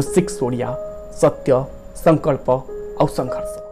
मेरो सिक्स ओडिया सत्य सङ्कल्प औ सङ्घर्ष।